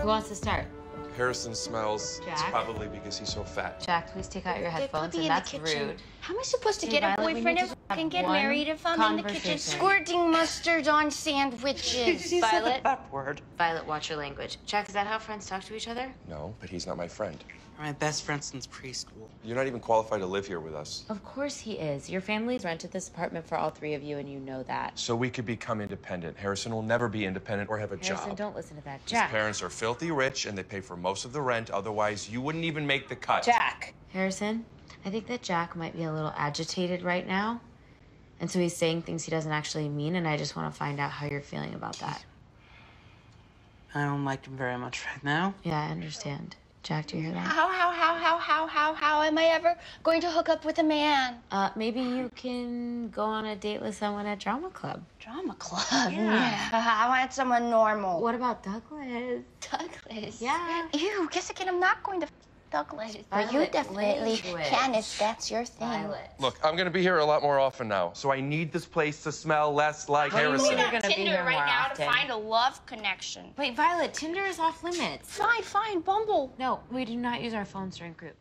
Who wants to start? Harrison smells. It's probably because he's so fat. Jack, please take out your headphones, put me and in the that's kitchen. rude. How am I supposed to Hey, get a Violet, we boyfriend if I can get married if I'm in the kitchen squirting mustard on sandwiches? Violet, That word. Violet, watch your language. Jack, is that how friends talk to each other? No, but he's not my friend. My best friend since preschool. You're not even qualified to live here with us. Of course he is. Your family's rented this apartment for all three of you, and you know that. So we could become independent. Harrison will never be independent or have a Harrison, job. don't listen to that. His parents are filthy rich and they pay for most of the rent. Otherwise, you wouldn't even make the cut. Jack. Harrison, I think that Jack might be a little agitated right now. And so he's saying things he doesn't actually mean, and I just want to find out how you're feeling about that. I don't like him very much right now. Yeah, I understand. Jack, do you hear that? How, how, how, how, how, how, how am I ever going to hook up with a man? Uh, maybe you can go on a date with someone at drama club. Drama club. Yeah. I want someone normal. What about Douglas? Douglas? Yeah. Ew, guess again, I'm not going to f- Douglas. But you definitely language. can if that's your thing. Violet. Look, I'm gonna be here a lot more often now, so I need this place to smell less like What do you Harrison. you're gonna be Tinder here right more now often? to find a love connection. Wait, Violet, Tinder is off limits. Fine, fine, Bumble. No, we do not use our phones during group.